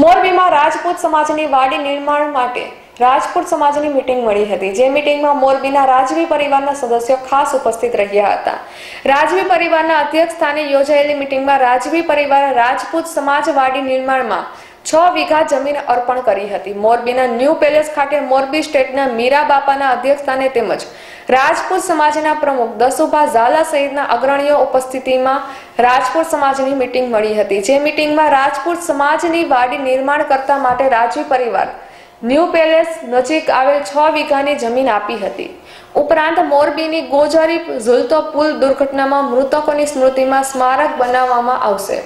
મોરબીમાં રાજપૂત સમાજની વાડી નિર્માણ માટે રાજપૂત સમાજની મીટિંગ મળી હતી. જે મીટિંગમાં મોરબીના રાજવી પરિવારના સદસ્યો ખાસ ઉપસ્થિત રહ્યા હતા. રાજવી પરિવારના અધ્યક્ષ સ્થાને યોજાયેલી મીટિંગમાં રાજવી પરિવારે રાજપૂત સમાજ વાડી નિર્માણમાં છ વીઘા જમીન અર્પણ કરી હતી. મોરબીના ન્યૂ પેલેસ ખાતે મોરબી સ્ટેટના મીરા બાપાના અધ્યક્ષ સ્થાને તેમજ રાજપૂત સમાજના પ્રમુખ દસુભા ઝાલા સહિતના અગ્રણીઓ ઉપસ્થિતિમાં રાજપૂત સમાજની મીટિંગ મળી હતી, જે મીટિંગમાં રાજપૂત સમાજની વાડી નિર્માણ કરતા માટે રાજવી પરિવાર, ન્યૂ પેલેસ નજીક આવેલ છ વીઘાની જમીન આપી હતી. ઉપરાંત મોરબીની ગોજારી ઝુલતો પુલ દુર્ઘટનામાં મૃતકોની સ્મૃતિમાં સ્મારક બનાવવામાં આવશે.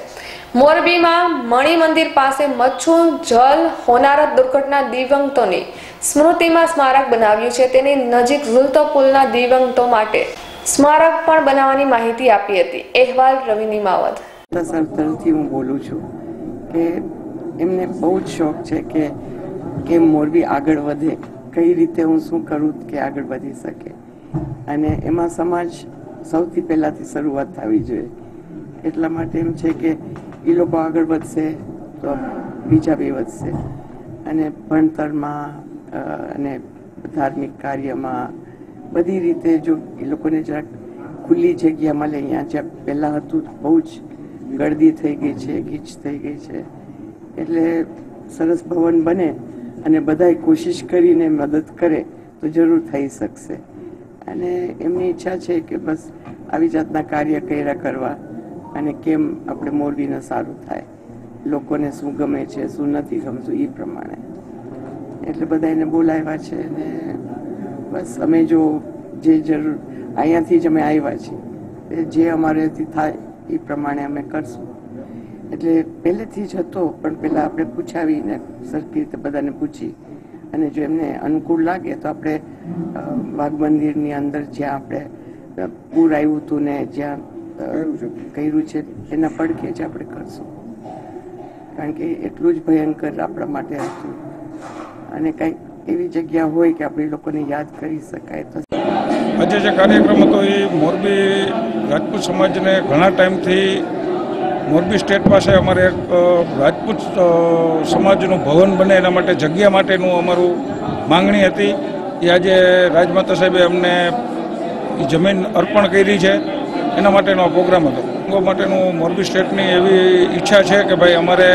મોરબીમાં મણિ મંદિર પાસે મચ્છુ, જલ, હોનારત દુર્ઘટના દિવંગતોની સ્મૃતિમાં સ્મારક બનાવ્યું છે. તેની નજીક ઝુલતો પુલના દિવંગતો માટે સ્મારક પણ બનાવવાની માહિતી આપી હતી. અહેવાલ રવિની માવત સર તરફથી હું બોલું છું કે એમને બહુ જ શોખ છે કે કેમ મોરબી આગળ વધે. કઈ રીતે હું શું કરું કે આગળ વધી શકે. અને એમાં સમાજ સૌથી પહેલાંથી શરૂઆત થવી જોઈએ. એટલા માટે એમ છે કે એ લોકો આગળ વધશે તો બીજા બી વધશે. અને ભણતરમાં અને ધાર્મિક કાર્યમાં બધી રીતે જો એ લોકોને જરાક ખુલ્લી જગ્યા મળે, અહીંયા જ્યાં પહેલાં હતું બહુ જ ગળદી થઈ ગઈ છે, ગીચ થઈ ગઈ છે. એટલે સરસ ભવન બને અને બધાય કોશિશ કરીને મદદ કરે તો જરૂર થઈ શકશે. અને એમની ઈચ્છા છે કે બસ આવી જાતના કાર્ય કર્યા કરવા. અને કેમ આપણે મોરબીને સારું થાય? લોકોને શું ગમે છે, શું નથી ગમતું એ પ્રમાણે. એટલે બધા એને બોલાવ્યા છે અને બસ અમે જો જે જરૂર, અહીંયાથી જ અમે આવ્યા છીએ. જે અમારેથી થાય એ પ્રમાણે અમે કરશું. એટલે પહેલેથી જ હતો, પણ પહેલાં આપણે પૂછાવીને સરખી રીતે બધાને પૂછી. અને જો એમને અનુકૂળ લાગે તો આપણે વાઘ મંદિરની અંદર જ્યાં આપણે પૂર આવ્યું હતું ને જ્યાં કર્યું છે એના પડખે જ આપણે કરશું. કારણ કે એટલું જ ભયંકર આપણા માટે હતું. અને કંઈક એવી જગ્યા હોય કે આપણે લોકોને યાદ કરી શકાય તો. આજે જે કાર્યક્રમ હતો એ મોરબી રાજપૂત સમાજને ઘણા ટાઈમથી મોરબી સ્ટેટ પાસે અમારે એક રાજપૂત સમાજનું ભવન બને એના માટે જગ્યા માટેનું અમારું માંગણી હતી. એ આજે રાજમાતા સાહેબે અમને જમીન અર્પણ કરી છે. એના માટેનો આ પ્રોગ્રામ હતો. એના માટેનું મોરબી સ્ટેટની એવી ઈચ્છા છે કે ભાઈ અમારે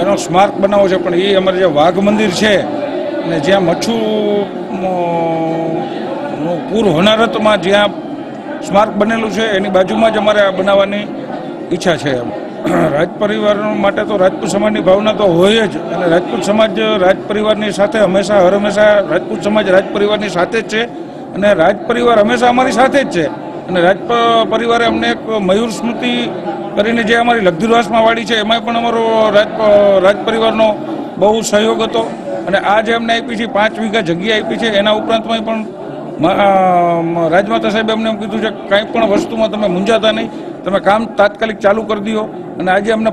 એનો સ્માર્ક બનાવવો છે, પણ એ અમારે જે વાઘ મંદિર છે, ને જ્યાં મચ્છુ પૂર હોનારતમાં જ્યાં સ્મારક બનેલું છે, એની બાજુમાં જ અમારે આ બનાવવાની ઈચ્છા છે એમ. રાજ પરિવાર માટે તો રાજપૂત સમાજની ભાવના તો હોય જ, અને રાજપૂત સમાજ રાજ પરિવારની સાથે હંમેશા, હર હંમેશા રાજપૂત સમાજ રાજ પરિવારની સાથે જ છે, અને રાજ પરિવાર હંમેશા અમારી સાથે જ છે. અને રાજ પરિવારે અમને એક મયુર સ્મૃતિ કરીને જે અમારી લગધીરવાસમાં વાડી છે એમાં પણ અમારો રાજ રાજ પરિવારનો બહુ સહયોગ હતો. અને આ જે અમને આપી છે, પાંચ વીઘા જગ્યા આપી છે, એના ઉપરાંતમાં પણ રાજમાતા સાહેબે અમને એમ કીધું છે કાંઈ પણ વસ્તુમાં તમે મૂંઝાતા નહીં. તમે કામ તાત્કાલિક ચાલુ કરી દો. અને આજે અમને